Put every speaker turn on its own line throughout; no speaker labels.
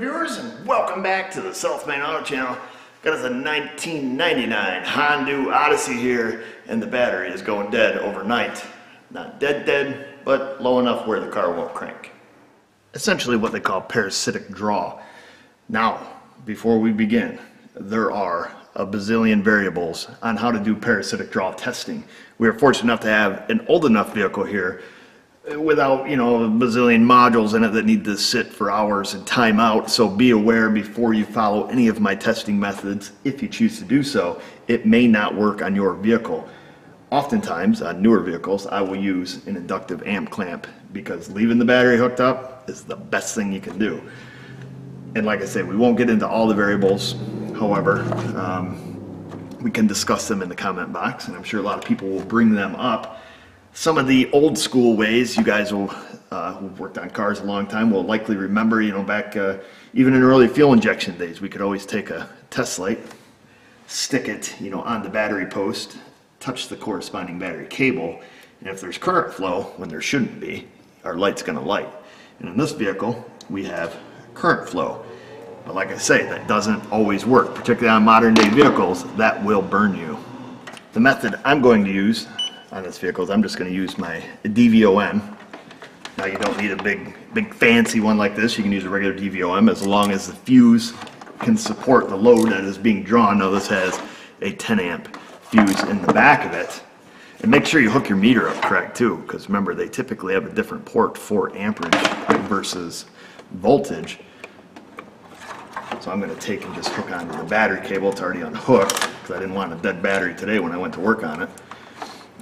viewers, and welcome back to the South Main Auto Channel. Got us a 1999 Honda Odyssey here, and the battery is going dead overnight. Not dead dead, but low enough where the car won't crank. Essentially what they call parasitic draw. Now, before we begin, there are a bazillion variables on how to do parasitic draw testing. We are fortunate enough to have an old enough vehicle here without, you know, a bazillion modules in it that need to sit for hours and time out. So be aware before you follow any of my testing methods, if you choose to do so, it may not work on your vehicle. Oftentimes on newer vehicles, I will use an inductive amp clamp because leaving the battery hooked up is the best thing you can do. And like I say, we won't get into all the variables. However, um, we can discuss them in the comment box, and I'm sure a lot of people will bring them up some of the old school ways you guys will, uh, who've worked on cars a long time will likely remember, you know, back uh, even in early fuel injection days, we could always take a test light, stick it, you know, on the battery post, touch the corresponding battery cable, and if there's current flow, when there shouldn't be, our light's gonna light. And in this vehicle, we have current flow. But like I say, that doesn't always work, particularly on modern day vehicles, that will burn you. The method I'm going to use on this vehicle is I'm just going to use my DVOM. Now you don't need a big, big fancy one like this. You can use a regular DVOM as long as the fuse can support the load that is being drawn. Now this has a 10 amp fuse in the back of it. And make sure you hook your meter up correct too, because remember they typically have a different port for amperage versus voltage. So I'm going to take and just hook onto the battery cable. It's already unhooked because I didn't want a dead battery today when I went to work on it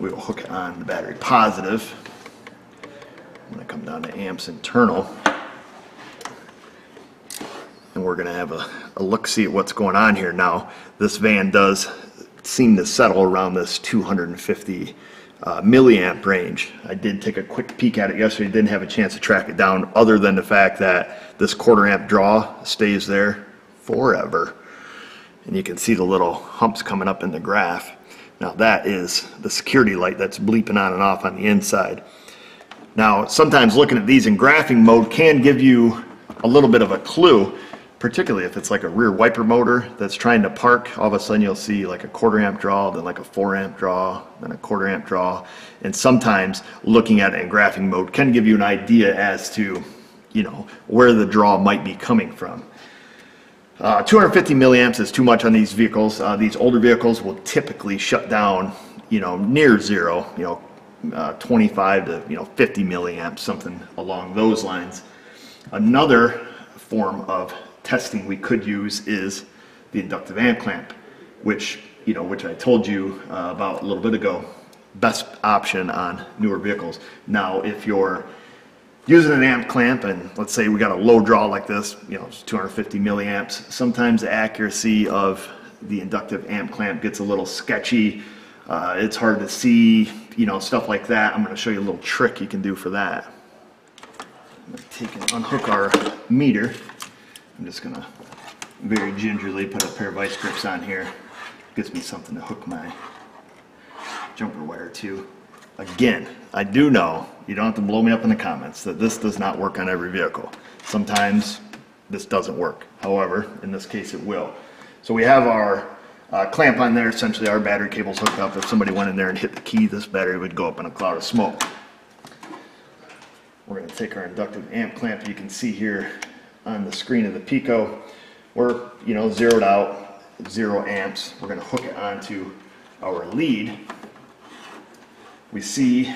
we will hook on the battery positive. I'm going to come down to amps internal. And we're going to have a, a look-see at what's going on here. Now, this van does seem to settle around this 250 uh, milliamp range. I did take a quick peek at it yesterday, didn't have a chance to track it down other than the fact that this quarter amp draw stays there forever. And you can see the little humps coming up in the graph. Now that is the security light that's bleeping on and off on the inside. Now sometimes looking at these in graphing mode can give you a little bit of a clue, particularly if it's like a rear wiper motor that's trying to park. All of a sudden you'll see like a quarter amp draw, then like a four amp draw, then a quarter amp draw. And sometimes looking at it in graphing mode can give you an idea as to, you know, where the draw might be coming from. Uh, 250 milliamps is too much on these vehicles. Uh, these older vehicles will typically shut down, you know, near zero, you know, uh, 25 to, you know, 50 milliamps, something along those lines. Another form of testing we could use is the inductive amp clamp, which, you know, which I told you uh, about a little bit ago, best option on newer vehicles. Now, if you're using an amp clamp and let's say we got a low draw like this, you know, 250 milliamps, sometimes the accuracy of the inductive amp clamp gets a little sketchy. Uh, it's hard to see, you know, stuff like that. I'm going to show you a little trick you can do for that. I'm take and unhook our meter. I'm just going to very gingerly put a pair of vice grips on here. Gives me something to hook my jumper wire to. Again, I do know, you don't have to blow me up in the comments, that this does not work on every vehicle. Sometimes this doesn't work. However, in this case it will. So we have our uh, clamp on there, essentially our battery cable's hooked up. If somebody went in there and hit the key, this battery would go up in a cloud of smoke. We're going to take our inductive amp clamp, you can see here on the screen of the Pico, we're you know zeroed out, zero amps. We're going to hook it onto our lead we see,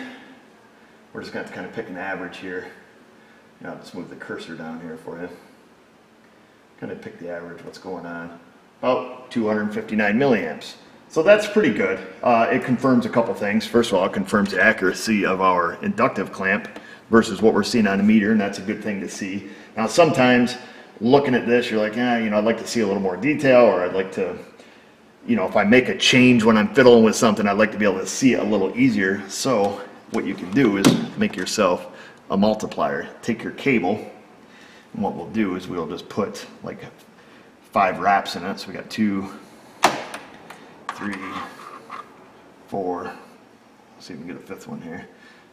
we're just going to kind of pick an average here. I'll just move the cursor down here for you. Kind of pick the average, what's going on. About 259 milliamps. So that's pretty good. Uh, it confirms a couple things. First of all, it confirms the accuracy of our inductive clamp versus what we're seeing on the meter, and that's a good thing to see. Now, sometimes looking at this, you're like, yeah, you know, I'd like to see a little more detail, or I'd like to you know, if I make a change when I'm fiddling with something, I'd like to be able to see it a little easier. So what you can do is make yourself a multiplier. Take your cable, and what we'll do is we'll just put like five wraps in it. So we got two, three, four. Let's see if we can get a fifth one here.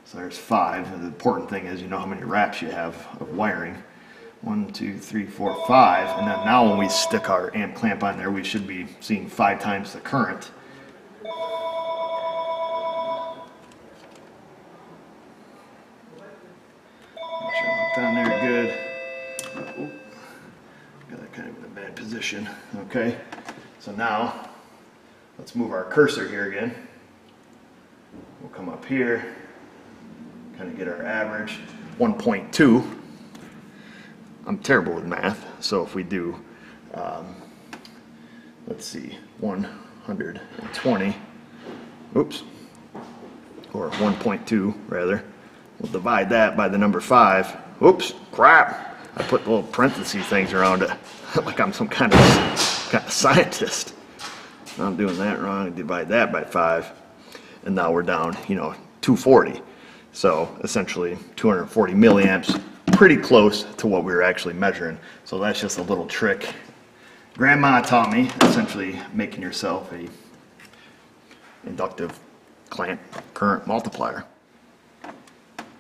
So there's five. And the important thing is you know how many wraps you have of wiring. One, two, three, four, five. And then now when we stick our amp clamp on there, we should be seeing five times the current. Make sure I'm on there good. Got that kind of in a bad position. Okay, so now let's move our cursor here again. We'll come up here, kind of get our average. 1.2. I'm terrible with math, so if we do, um, let's see, 120, oops, or 1.2 rather, we'll divide that by the number 5. Oops, crap, I put little parentheses things around it, like I'm some kind of, kind of scientist. I'm doing that wrong, divide that by 5, and now we're down, you know, 240. So essentially 240 milliamps, pretty close to what we were actually measuring. So that's just a little trick. Grandma taught me, essentially making yourself a inductive clamp current multiplier.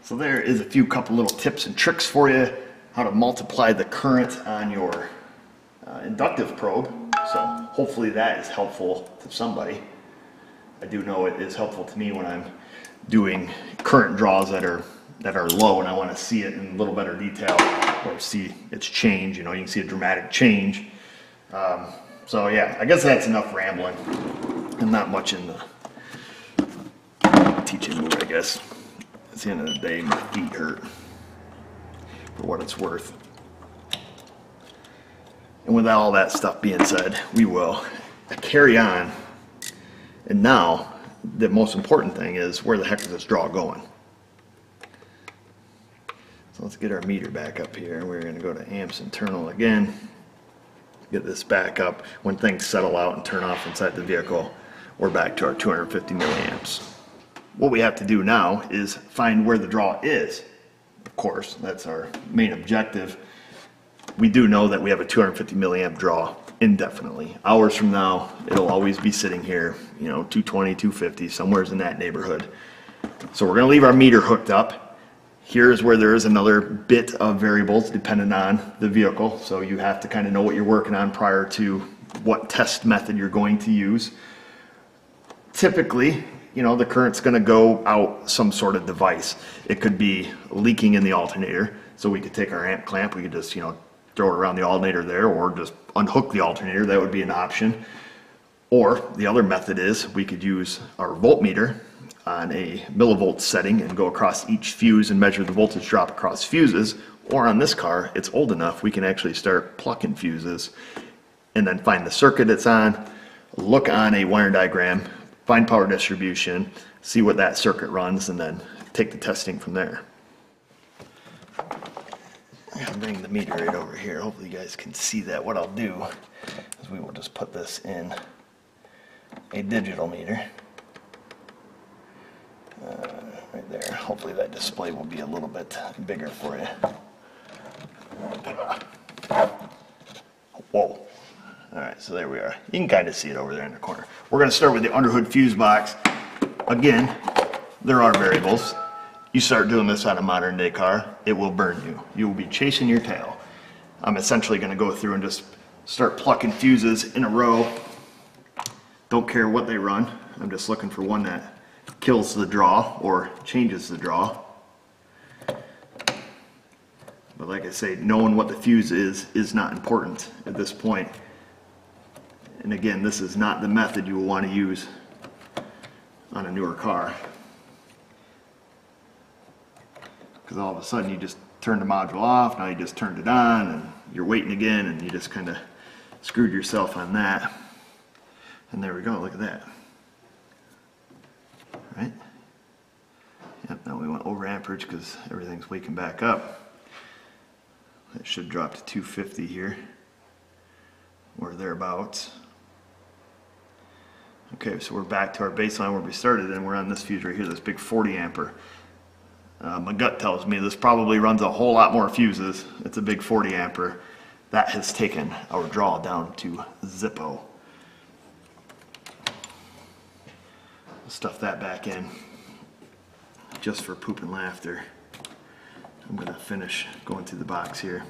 So there is a few couple little tips and tricks for you, how to multiply the current on your uh, inductive probe. So hopefully that is helpful to somebody. I do know it is helpful to me when I'm doing current draws that are that are low and I want to see it in a little better detail or see its change. You know, you can see a dramatic change. Um, so yeah, I guess that's enough rambling and not much in the teaching mood, I guess. At the end of the day, my feet hurt for what it's worth. And with all that stuff being said, we will carry on. And now, the most important thing is where the heck is this draw going? So let's get our meter back up here. We're going to go to amps internal again. Get this back up. When things settle out and turn off inside the vehicle, we're back to our 250 milliamps. What we have to do now is find where the draw is. Of course, that's our main objective. We do know that we have a 250 milliamp draw indefinitely. Hours from now, it'll always be sitting here, you know, 220, 250, somewhere's in that neighborhood. So we're gonna leave our meter hooked up. Here's where there is another bit of variables depending on the vehicle. So you have to kind of know what you're working on prior to what test method you're going to use. Typically, you know, the current's gonna go out some sort of device. It could be leaking in the alternator. So we could take our amp clamp, we could just, you know, throw it around the alternator there or just unhook the alternator, that would be an option. Or the other method is we could use our voltmeter on a millivolt setting and go across each fuse and measure the voltage drop across fuses. Or on this car, it's old enough, we can actually start plucking fuses and then find the circuit it's on, look on a wire diagram, find power distribution, see what that circuit runs, and then take the testing from there. I'm gonna bring the meter right over here. Hopefully you guys can see that. What I'll do is we will just put this in a digital meter. Uh, right there. Hopefully that display will be a little bit bigger for you. Whoa. Alright, so there we are. You can kind of see it over there in the corner. We're going to start with the underhood fuse box. Again, there are variables. You start doing this on a modern day car, it will burn you. You will be chasing your tail. I'm essentially going to go through and just start plucking fuses in a row. Don't care what they run. I'm just looking for one that kills the draw or changes the draw. But like I say, knowing what the fuse is is not important at this point. And again, this is not the method you will want to use on a newer car. Because all of a sudden you just turn the module off, now you just turned it on, and you're waiting again, and you just kind of screwed yourself on that. And there we go, look at that. Right? Yep, now we went over amperage because everything's waking back up. It should drop to 250 here, or thereabouts. Okay, so we're back to our baseline where we started, and we're on this fuse right here, this big 40 ampere. Uh, my gut tells me this probably runs a whole lot more fuses. It's a big 40 ampere. That has taken our draw down to Zippo. stuff that back in just for poop and laughter. I'm gonna finish going through the box here.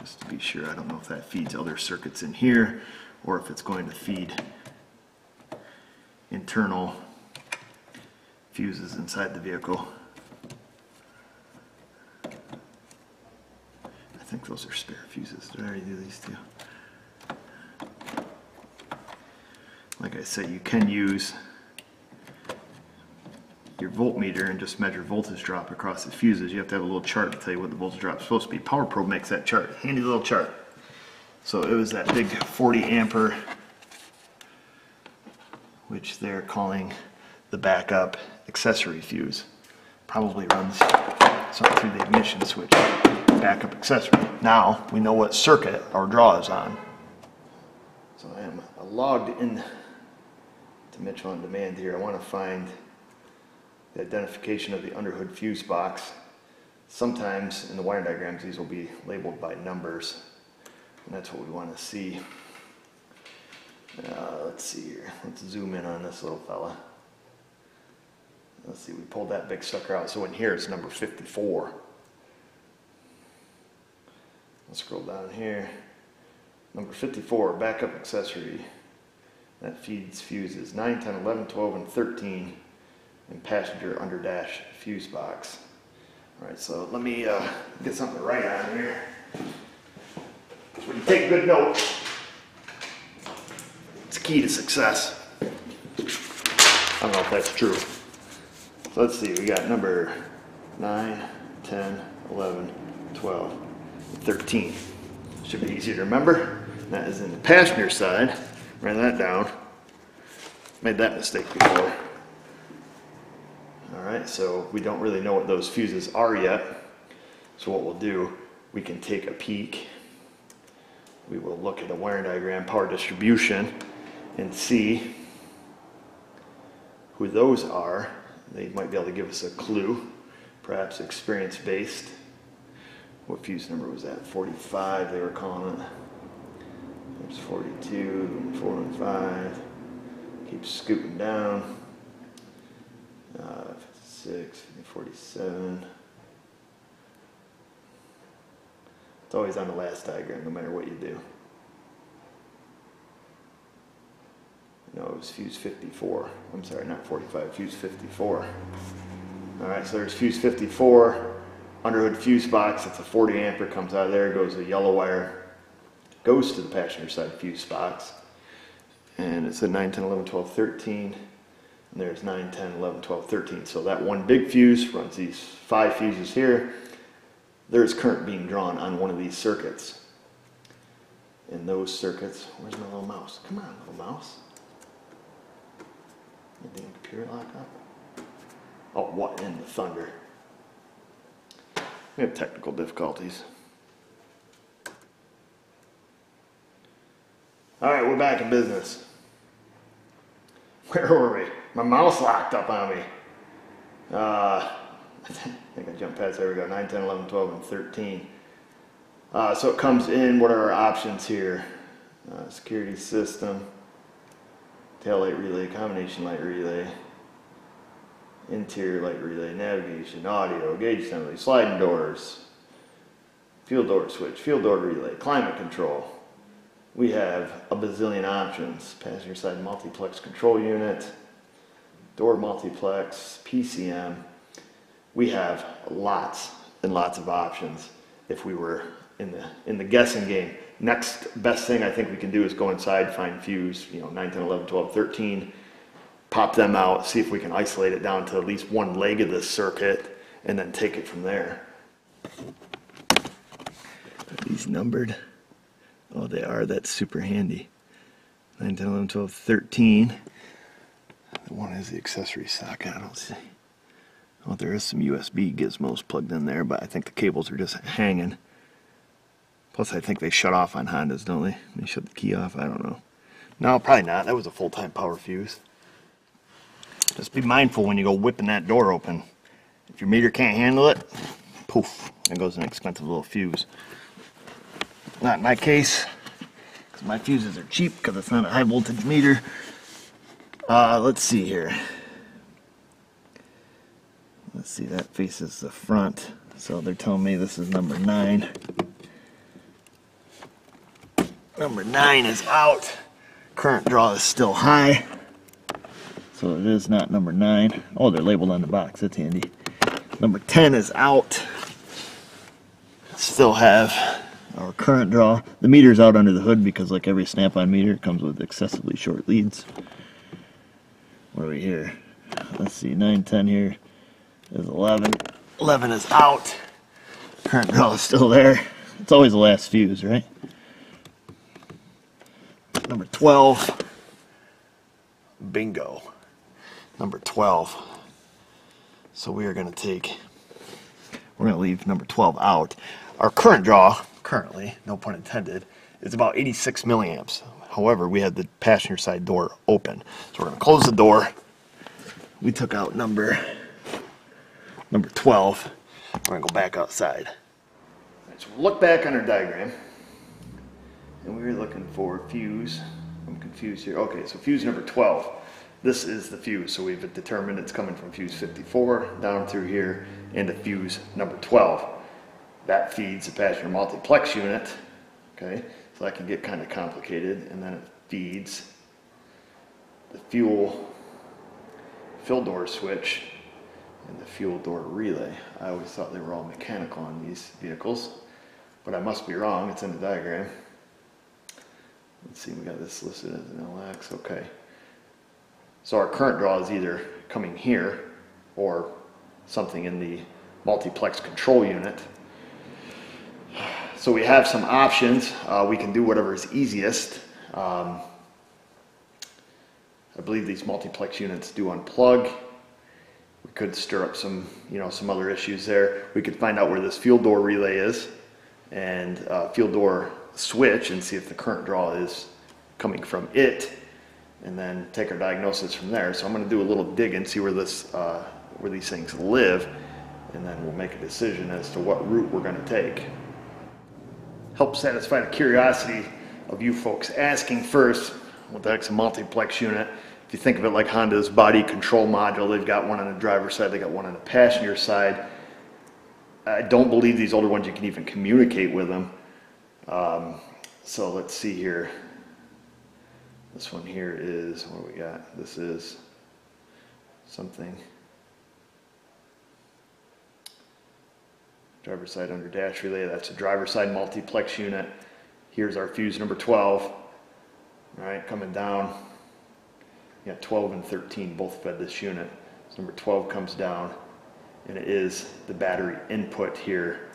Just to be sure, I don't know if that feeds other circuits in here or if it's going to feed internal fuses inside the vehicle. Those are spare fuses. Did I already do these two? Like I said, you can use your voltmeter and just measure voltage drop across the fuses. You have to have a little chart to tell you what the voltage drop is supposed to be. Power Probe makes that chart. Handy little chart. So it was that big 40 ampere, which they're calling the backup accessory fuse. Probably runs through the ignition switch. Backup accessory. Now we know what circuit our draw is on. So I am logged in to Mitchell on Demand here. I want to find the identification of the underhood fuse box. Sometimes in the wire diagrams these will be labeled by numbers and that's what we want to see. Uh, let's see here. Let's zoom in on this little fella. Let's see, we pulled that big sucker out. So in here it's number 54. Let's scroll down here. Number 54, backup accessory. That feeds fuses 9, 10, 11, 12, and 13 and passenger under dash fuse box. All right, so let me uh, get something write on here. So you take good note. It's key to success. I don't know if that's true. So let's see, we got number 9, 10, 11, 12, 13. Should be easy to remember. That is in the passenger side. Ran that down. Made that mistake before. All right, so we don't really know what those fuses are yet. So what we'll do, we can take a peek. We will look at the wiring diagram, power distribution, and see who those are. They might be able to give us a clue, perhaps experience-based. What fuse number was that? 45 they were calling it. There's 42, 4 and 5. Keep scooting down. Uh, 56, 47. It's always on the last diagram, no matter what you do. No, it was fuse 54. I'm sorry, not 45, fuse 54. All right, so there's fuse 54, underhood fuse box. It's a 40 ampere, comes out of there, goes a yellow wire, goes to the passenger side fuse box. And it's a 9, 10, 11, 12, 13. And there's 9, 10, 11, 12, 13. So that one big fuse runs these five fuses here. There's current being drawn on one of these circuits. In those circuits, where's my little mouse? Come on, little mouse. Did? Oh, what in the thunder? We have technical difficulties. All right, we're back in business. Where were we? My mouse locked up on me. Uh, I think I jumped past, there we go, 9, 10, 11, 12, and 13. Uh, so it comes in, what are our options here? Uh, security system, tail light relay, combination light relay, interior light relay, navigation, audio, gauge assembly, sliding doors, fuel door switch, fuel door relay, climate control. We have a bazillion options. Passenger side multiplex control unit, door multiplex, PCM. We have lots and lots of options if we were in the in the guessing game. Next best thing I think we can do is go inside, find fuse, you know, 9, 10, 11, 12, 13, pop them out, see if we can isolate it down to at least one leg of this circuit, and then take it from there. Are these numbered? Oh, they are. That's super handy. 9, 10, 11, 12, 13. The one is the accessory socket. I don't see. Oh, there is some USB gizmos plugged in there, but I think the cables are just hanging. Plus, I think they shut off on Hondas, don't they? They shut the key off. I don't know. No, probably not. That was a full-time power fuse. Just be mindful when you go whipping that door open. If your meter can't handle it, poof, there goes an expensive little fuse. Not in my case, because my fuses are cheap because it's not a high voltage meter. Uh, let's see here. Let's see, that faces the front. So they're telling me this is number nine. Number nine is out. Current draw is still high. So it is not number nine. Oh, they're labeled on the box. That's handy. Number 10 is out. Still have our current draw. The meter's out under the hood because like every snap-on meter comes with excessively short leads. What are we here? Let's see, 9, 10 here is 11. 11 is out. Current draw is still there. It's always the last fuse, right? Number 12. Bingo. Number 12. So we are going to take, we're going to leave number 12 out. Our current draw, currently, no pun intended, is about 86 milliamps. However, we had the passenger side door open. So we're going to close the door. We took out number number 12. We're going to go back outside. so look back on our diagram. And we were looking for fuse. I'm confused here. Okay, so fuse number 12. This is the fuse. So we've determined it's coming from fuse 54 down through here into fuse number 12. That feeds the passenger multiplex unit. Okay, so that can get kind of complicated. And then it feeds the fuel fill door switch and the fuel door relay. I always thought they were all mechanical on these vehicles, but I must be wrong. It's in the diagram. Let's see, we got this listed as an LX. Okay. So our current draw is either coming here or something in the multiplex control unit. So we have some options. Uh, we can do whatever is easiest. Um, I believe these multiplex units do unplug. We could stir up some, you know, some other issues there. We could find out where this fuel door relay is and uh, fuel door switch and see if the current draw is coming from it and then take our diagnosis from there. So I'm going to do a little dig and see where this, uh, where these things live and then we'll make a decision as to what route we're going to take. Help satisfy the curiosity of you folks asking first, what the heck's a multiplex unit? If you think of it like Honda's body control module, they've got one on the driver's side, they got one on the passenger side. I don't believe these older ones you can even communicate with them. Um, so let's see here. This one here is, what we got? This is something. Driver side under dash relay, that's a driver side multiplex unit. Here's our fuse number 12. All right, coming down. Yeah, 12 and 13 both fed this unit. So number 12 comes down and it is the battery input here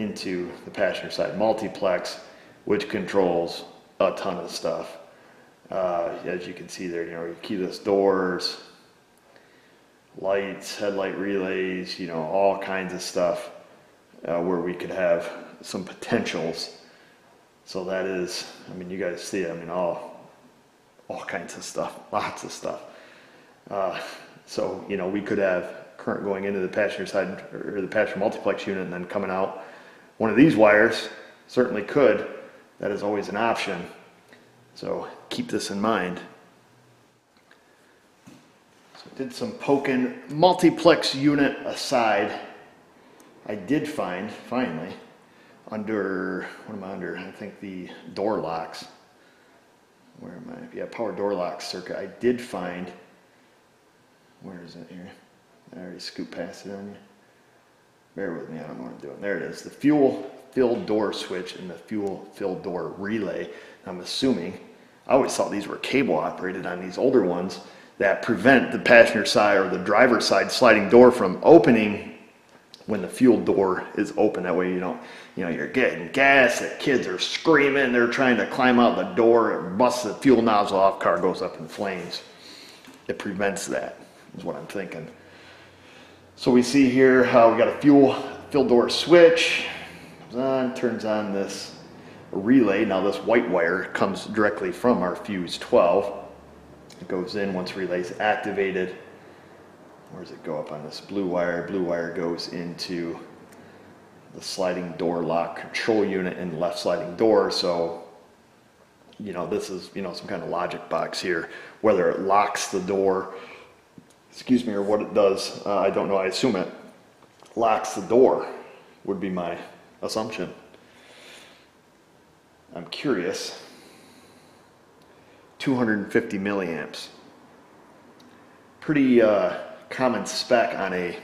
into the passenger side multiplex, which controls a ton of stuff. Uh, as you can see there, you know, keyless doors, lights, headlight relays, you know, all kinds of stuff uh, where we could have some potentials. So that is, I mean, you guys see, I mean, all, all kinds of stuff, lots of stuff. Uh, so, you know, we could have current going into the passenger side or the passenger multiplex unit and then coming out. One of these wires certainly could. That is always an option. So keep this in mind. So I did some poking multiplex unit aside. I did find, finally, under, what am I under? I think the door locks. Where am I? Yeah, power door lock circuit. I did find, where is it here? I already scooped past it on you. Bear with me, I don't know what I'm doing. There it is. The fuel filled door switch and the fuel filled door relay. I'm assuming, I always thought these were cable operated on these older ones that prevent the passenger side or the driver's side sliding door from opening when the fuel door is open. That way you don't, you know, you're getting gas, the kids are screaming, they're trying to climb out the door, it busts the fuel nozzle off, car goes up in flames. It prevents that, is what I'm thinking. So we see here how we got a fuel fill door switch, comes on, turns on this relay. Now this white wire comes directly from our fuse 12. It goes in once relay is activated. Where does it go up on this blue wire? Blue wire goes into the sliding door lock control unit and left sliding door. So, you know, this is, you know, some kind of logic box here. Whether it locks the door, excuse me, or what it does, uh, I don't know. I assume it locks the door would be my assumption. I'm curious 250 milliamps. Pretty uh, common spec on a,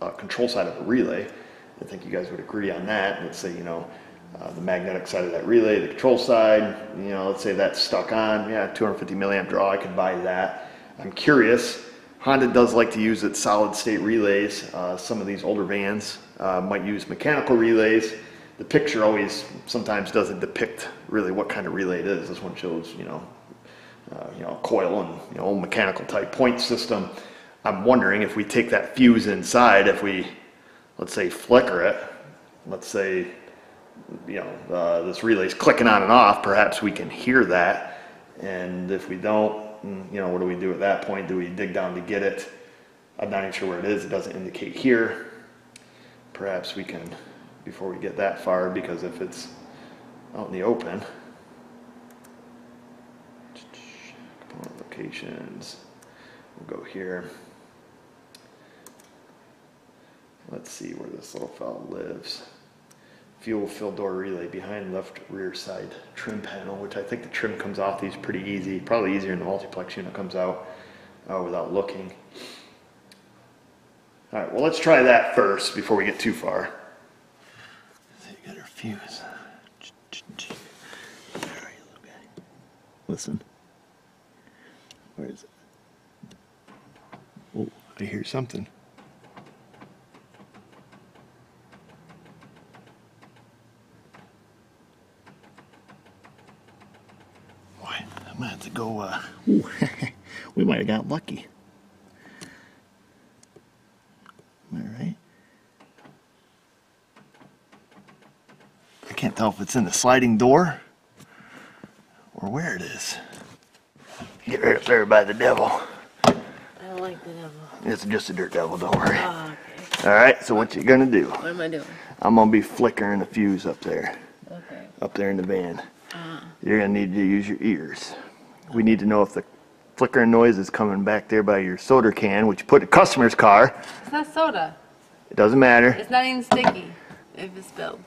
uh control side of a relay. I think you guys would agree on that. Let's say, you know, uh, the magnetic side of that relay, the control side, you know, let's say that's stuck on, yeah, 250 milliamp draw, I could buy that. I'm curious, Honda does like to use its solid state relays. Uh, some of these older vans uh, might use mechanical relays. The picture always sometimes doesn't depict really what kind of relay it is. This one shows, you know, uh, you know, coil and you know, mechanical type point system. I'm wondering if we take that fuse inside, if we, let's say, flicker it, let's say, you know, uh, this relay's clicking on and off, perhaps we can hear that. And if we don't, mm, you know, what do we do at that point? Do we dig down to get it? I'm not even sure where it is. It doesn't indicate here. Perhaps we can, before we get that far, because if it's out in the open, component locations, we'll go here. Let's see where this little fellow lives. Fuel fill door relay behind left rear side trim panel, which I think the trim comes off these pretty easy. Probably easier in the multiplex unit comes out uh, without looking. All right, well, let's try that first before we get too far. So you got our fuse. Listen. Where is it? Oh, I hear something. Boy, I'm gonna have to go, uh, ooh, we might have got lucky. Am I can't tell if it's in the sliding door or where it is. Get right up there by the devil.
I don't like the devil.
It's just a dirt devil, don't worry.
Oh, okay.
All right, so what you gonna do?
What am I doing?
I'm gonna be flickering the fuse up there,
Okay.
up there in the van. Uh-huh. You're gonna need to use your ears. We need to know if the flickering noise is coming back there by your soda can, which you put in a customer's car.
It's not soda.
It doesn't matter.
It's not even sticky if it's spilled.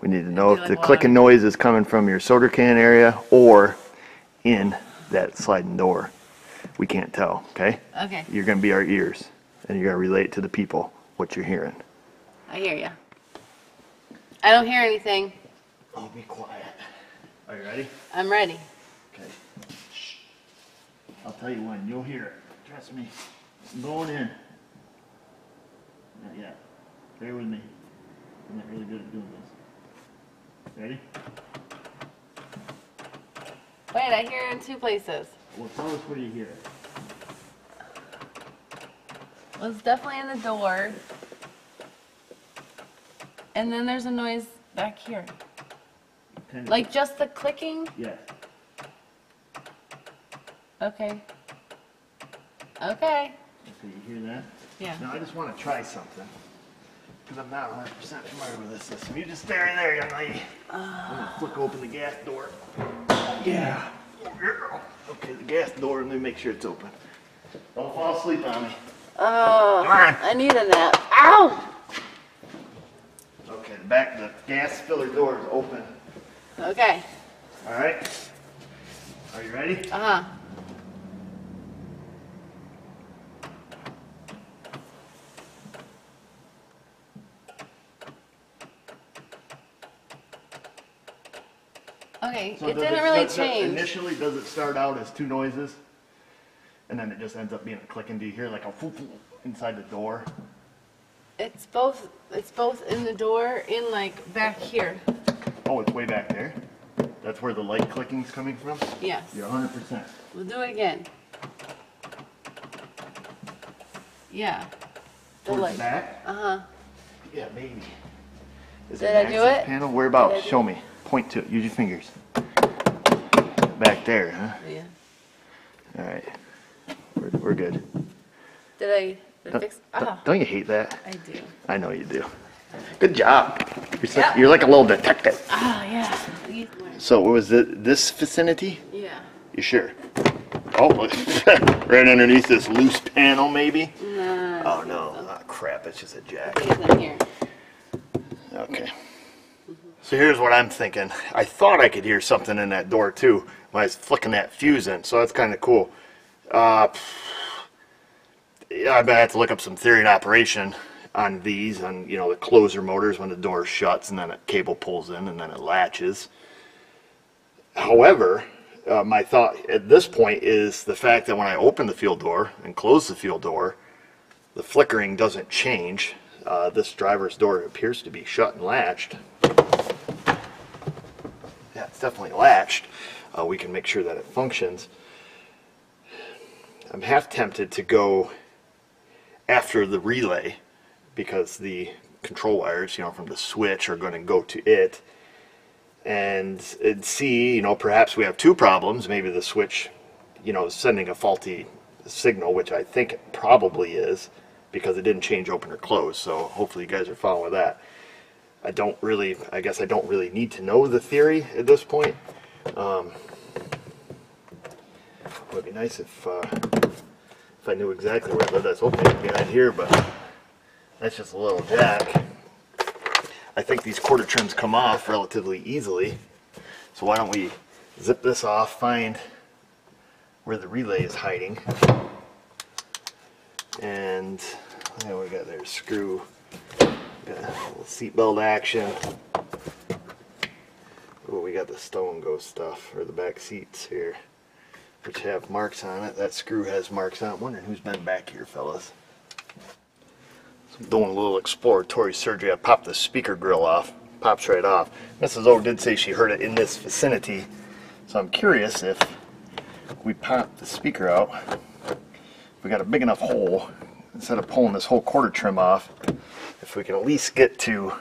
We need to know if the
like
clicking noise is coming from your soda can area or in that sliding door. We can't tell, okay?
Okay.
You're gonna be our ears, and you're gonna relate to the people what you're hearing.
I hear ya. I don't hear anything.
Oh, be quiet. Are you ready?
I'm ready.
I'll tell you when, you'll hear it. Trust me. I'm going in. Not yet. Bear with me. I'm not really good at doing this. Ready?
Wait, I hear it in two places.
Well, tell us where you hear it.
Well, it's definitely in the door. And then there's a noise back here.
Kind of-
Like just the clicking?
Yes.
Okay. Okay.
Okay, you hear that?
Yeah.
Now, I just want to try something. Because I'm not 100% familiar with this system. You just stay in there, young lady. I'm going to flick open the gas door. Yeah. Okay, the gas door, let me make sure it's open. Don't fall asleep on me.
Oh,
Come on.
I need a nap. Ow!
Okay, the back, the gas filler door is open.
Okay.
All right. Are you ready?
Uh Okay,
So
it
does
didn't really
does- does-
change.
Initially, does it start out as two noises? And then it just ends up being a click and do you hear like a whoop, whoop inside the door?
It's both. It's both in the door and like back here.
Oh, it's way back there? That's where the light clicking's coming from?
Yes.
You're 100%.
We'll do it again. Yeah. The
Towards
light.
back?
Uh huh.
Yeah, maybe. Is
Did I do
access
it?
Panel,
I do
Show
it?
me. Point to it. Use your fingers. Back there, huh?
Yeah.
All right. We're, we're good.
Did I, did
Don't,
fix? Ah,
don't you hate that?
I do.
I know you do. Good job. You're,
Yeah.
you're like a little detective.
Ah, yeah.
So was it this vicinity?
Yeah.
You sure? Oh, right underneath this loose panel, maybe?
Nah.
Oh no, oh, crap! It's just a jack.
It's in here.
Okay. So here's what I'm thinking. I thought I could hear something in that door too when I was flicking that fuse in, so that's kind of cool. Uh, I bet I have to look up some theory and operation on these, on you know the closer motors when the door shuts and then a cable pulls in and then it latches. However, uh, my thought at this point is the fact that when I open the field door and close the field door, the flickering doesn't change. Uh, this driver's door appears to be shut and latched. It's definitely latched. Uh, we can make sure that it functions. I'm half tempted to go after the relay because the control wires, you know, from the switch are going to go to it. And, and see, you know, perhaps we have two problems. Maybe the switch, you know, is sending a faulty signal, which I think it probably is because it didn't change open or close. So hopefully you guys are following that. I don't really, I guess I don't really need to know the theory at this point. Um, it would be nice if, uh, if I knew exactly where hoping it'd be behind here, but that's just a little jack. I think these quarter trims come off relatively easily. So why don't we zip this off, find where the relay is hiding. And yeah, we got there screw, Uh, seatbelt action. Oh, we got the stone ghost stuff, or the back seats here, which have marks on it. That screw has marks on it. Wondering who's been back here, fellas. So I'm doing a little exploratory surgery. I popped the speaker grill off. Pops right off. Mrs. O did say she heard it in this vicinity, so I'm curious if we pop the speaker out, we got a big enough hole, instead of pulling this whole quarter trim off, if we can at least get to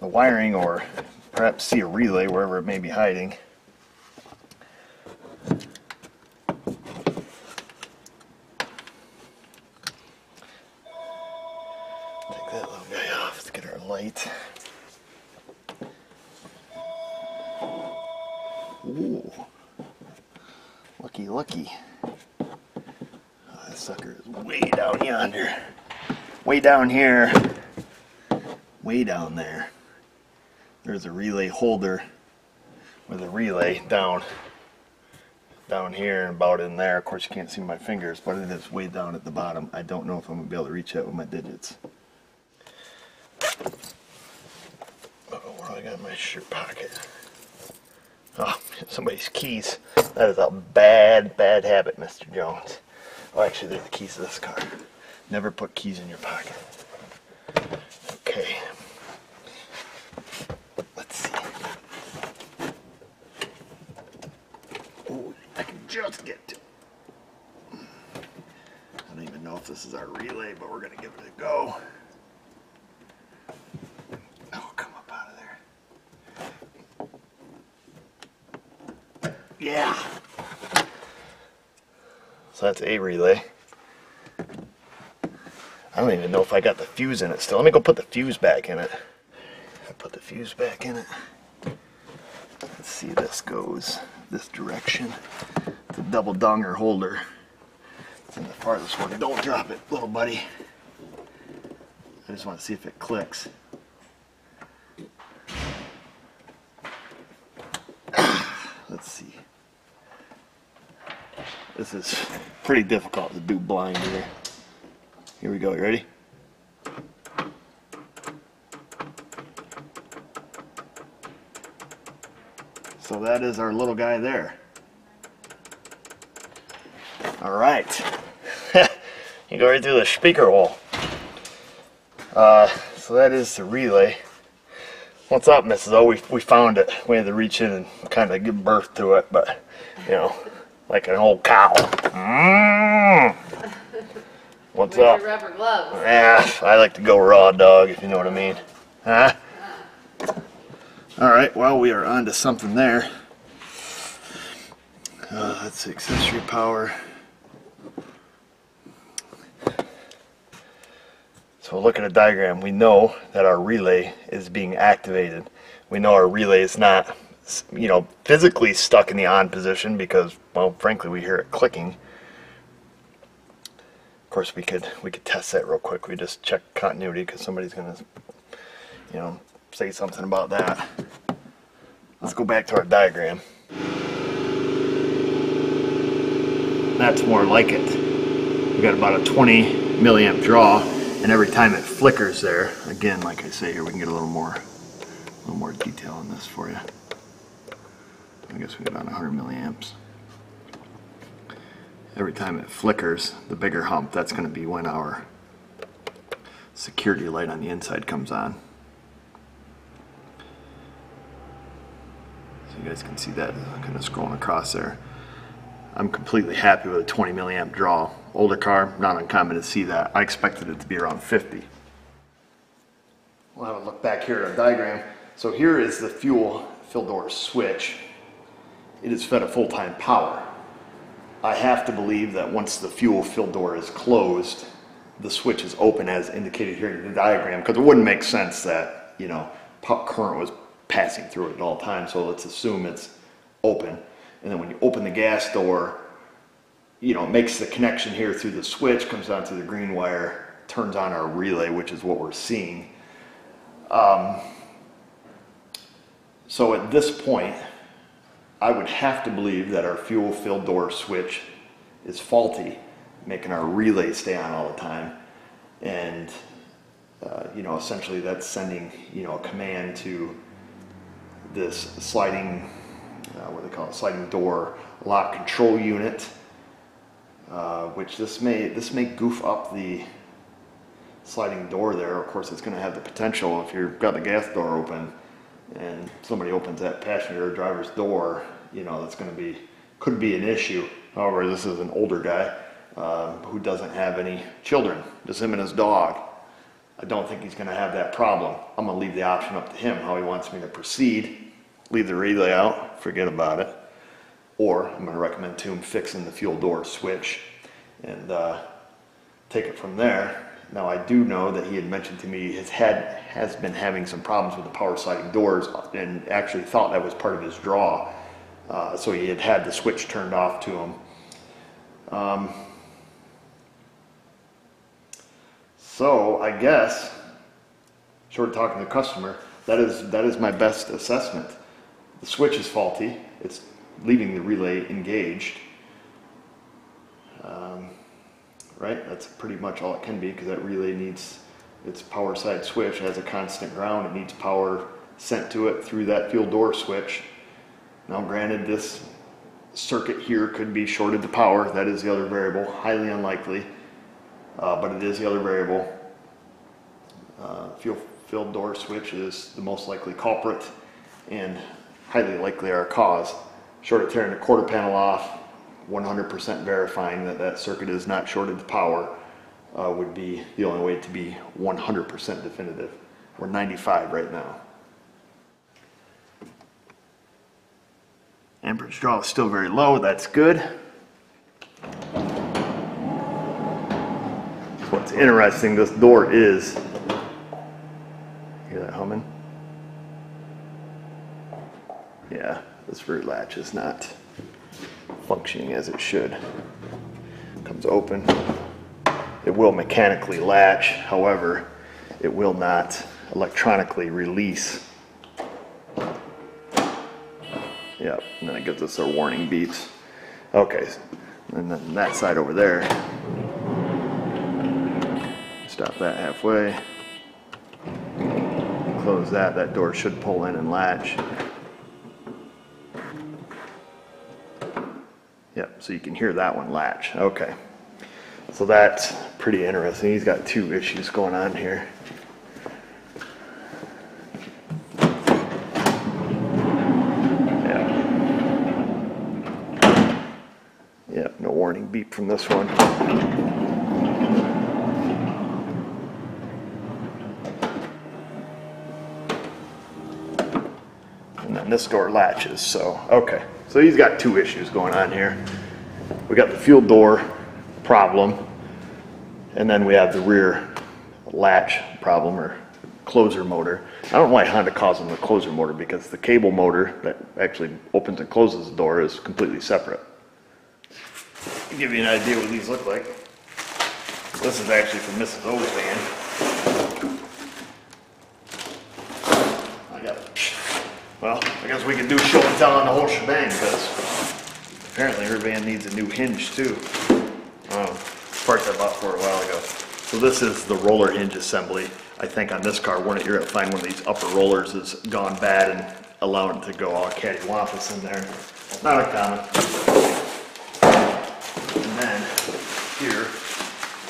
the wiring or perhaps see a relay wherever it may be hiding. Take that little guy off. Let's get our light. Ooh. Lucky, lucky. Oh, that sucker is way down yonder. Way down here. Way down there. There's a relay holder with a relay down down here and about in there. Of course, you can't see my fingers, but it is way down at the bottom. I don't know if I'm going to be able to reach that with my digits. Oh, what do I got in my shirt pocket? Oh, somebody's keys. That is a bad, bad habit, Mr. Jones. Oh, actually, they're the keys to this car. Never put keys in your pocket. Okay. Let's see. Oh, I can just get to. I don't even know if this is our relay, but we're gonna give it a go. Oh, come up out of there. Yeah. So that's a relay. I don't even know if I got the fuse in it still. Let me go put the fuse back in it. I put the fuse back in it. Let's see if this goes this direction. It's a double donger holder. It's in the farthest one. Don't drop it, little buddy. I just want to see if it clicks. Let's see. This is pretty difficult to do blind here. Here we go. You ready? So that is our little guy there. All right. you go right through the speaker hole. Uh, so that is the relay. What's up, Mrs. O? We, we found it. We had to reach in and kind of give birth to it, but, you know, like an old cow. Mm. What's
Wear
up?
rubber gloves.
Yeah, I like to go raw dog, if you know what I mean. Huh? All right, well, we are on to something there. Uh, that's accessory power. So look at a diagram. We know that our relay is being activated. We know our relay is not, you know, physically stuck in the on position because, well, frankly, we hear it clicking. Of course, we could we could test that real quick. We just check continuity because somebody's gonna, you know, say something about that. Let's go back to our diagram. That's more like it. We got about a 20 milliamp draw, and every time it flickers there, again, like I say here, we can get a little more, a little more detail on this for you. I guess we got on 100 milliamps. Every time it flickers, the bigger hump, that's going to be when our security light on the inside comes on. So you guys can see that kind of scrolling across there. I'm completely happy with a 20 milliamp draw. Older car, not uncommon to see that. I expected it to be around 50. We'll have a look back here at our diagram. So here is the fuel fill door switch. It is fed a full-time power. I have to believe that once the fuel fill door is closed, the switch is open as indicated here in the diagram, because it wouldn't make sense that, you know, current was passing through it at all times, so let's assume it's open. And then when you open the gas door, you know, it makes the connection here through the switch, comes down to the green wire, turns on our relay, which is what we're seeing. Um, so at this point, I would have to believe that our fuel fill door switch is faulty, making our relay stay on all the time. And, uh, you know, essentially that's sending, you know, a command to this sliding, uh, what do they call it, sliding door lock control unit, uh, which this may, this may goof up the sliding door there. Of course, it's gonna have the potential, if you've got the gas door open and somebody opens that passenger driver's door, you know, that's gonna be, could be an issue. However, this is an older guy, um, who doesn't have any children, just him and his dog. I don't think he's gonna have that problem. I'm gonna leave the option up to him, how he wants me to proceed. Leave the relay out, forget about it. Or I'm gonna recommend to him fixing the fuel door switch and, uh, take it from there. Now, I do know that he had mentioned to me his head has been having some problems with the power sliding doors and actually thought that was part of his draw. Uh, so he had had the switch turned off to him. Um, so I guess, short of talking to the customer, that is, that is my best assessment. The switch is faulty. It's leaving the relay engaged. Um, right? That's pretty much all it can be because that relay needs its power side switch has a constant ground. It needs power sent to it through that fuel door switch. Now, granted, this circuit here could be shorted to power. That is the other variable. Highly unlikely, uh, but it is the other variable. Uh, fuel filled door switch is the most likely culprit and highly likely our cause. Short of tearing the quarter panel off, 100% verifying that that circuit is not shorted to power uh, would be the only way to be 100% definitive. We're 95 right now. Amperage draw is still very low, that's good. What's interesting, this door is, hear that humming? Yeah, this rear latch is not functioning as it should. Comes open. It will mechanically latch, however, it will not electronically release. Yep, and then it gives us our warning beeps. Okay, and then that side over there. Stop that halfway. Close that, that door should pull in and latch. So you can hear that one latch. Okay. So that's pretty interesting. He's got two issues going on here. Yeah. Yep, no warning beep from this one. And then this door latches, so, okay. So he's got two issues going on here. We got the fuel door problem, and then we have the rear latch problem or closer motor. I don't know why Honda calls them the closer motor because the cable motor that actually opens and closes the door is completely separate. Give you an idea what these look like. This is actually from Mrs. O's van. I got, Well, I guess we can do show and tell on the whole shebang, because apparently her van needs a new hinge too. Um, Parked that bought for a while ago. So this is the roller hinge assembly. I think on this car, one, you're gonna find one of these upper rollers has gone bad and allowing it to go all cattywampus in there. Not uncommon. And then, here,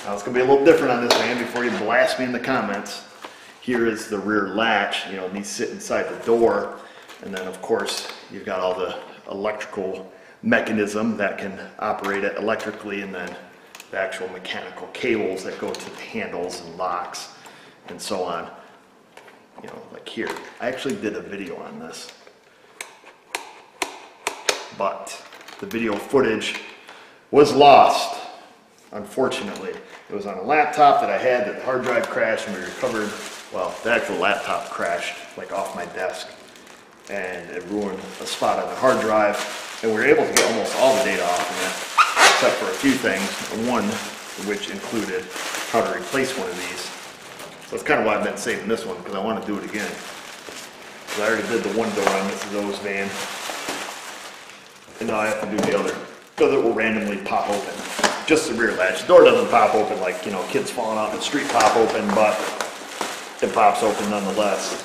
now it's gonna be a little different on this van before you blast me in the comments. Here is the rear latch, you know, these sit inside the door. And then, of course, you've got all the electrical mechanism that can operate it electrically and then the actual mechanical cables that go to the handles and locks and so on. You know, like here. I actually did a video on this. But the video footage was lost, unfortunately. It was on a laptop that I had that the hard drive crashed and we recovered, well, the actual laptop crashed like off my desk and it ruined a spot on the hard drive and we were able to get almost all the data off of it except for a few things, one which included how to replace one of these. So that's kind of why I've been saving this one because I want to do it again. Because I already did the one door on Mrs. O's van. And now I have to do the other, because it will randomly pop open. Just the rear latch. The door doesn't pop open like, you know, kids falling out in the street pop open, but it pops open nonetheless.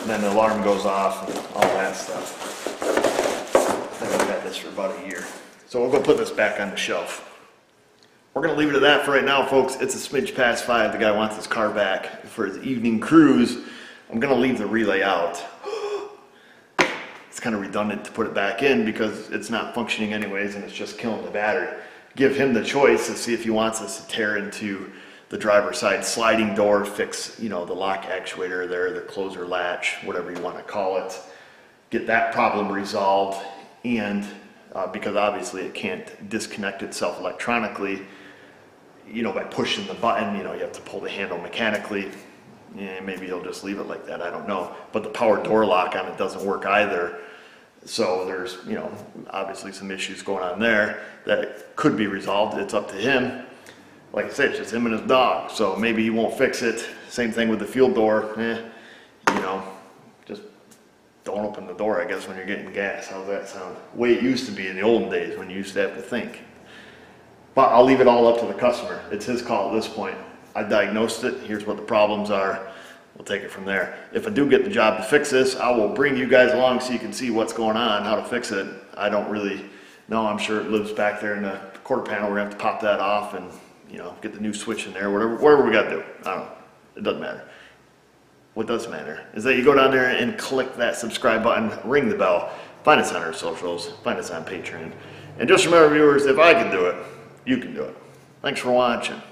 And then the alarm goes off and all that stuff. I think I've had this for about a year. So we'll go put this back on the shelf. We're gonna leave it at that for right now, folks. It's a smidge past five. The guy wants his car back for his evening cruise. I'm gonna leave the relay out. It's kind of redundant to put it back in because it's not functioning anyways and it's just killing the battery. Give him the choice to see if he wants us to tear into the driver's side sliding door, fix, you know, the lock actuator there, the closer latch, whatever you want to call it. Get that problem resolved and uh, because obviously it can't disconnect itself electronically, you know, by pushing the button, you know, you have to pull the handle mechanically. Yeah, maybe he'll just leave it like that, I don't know. But the power door lock on it doesn't work either. So there's, you know, obviously some issues going on there that could be resolved. It's up to him. Like I said, it's just him and his dog. So maybe he won't fix it. Same thing with the field door. Eh, you know, don't open the door, I guess, when you're getting gas. How's that sound? Way it used to be in the olden days when you used to have to think. But I'll leave it all up to the customer. It's his call at this point. I diagnosed it. Here's what the problems are. We'll take it from there. If I do get the job to fix this, I will bring you guys along so you can see what's going on, how to fix it. I don't really know. I'm sure it lives back there in the quarter panel. We're gonna have to pop that off and, you know, get the new switch in there, whatever, whatever we gotta do. I don't know. It doesn't matter. What does matter is that you go down there and click that subscribe button, ring the bell, find us on our socials, find us on Patreon. And just remember, viewers, if I can do it, you can do it. Thanks for watching.